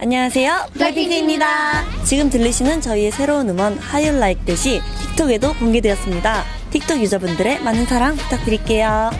안녕하세요. 블랙핑크입니다. 지금 들리시는 저희의 새로운 음원 How You Like That이 틱톡에도 공개되었습니다. 틱톡 유저분들의 많은 사랑 부탁드릴게요.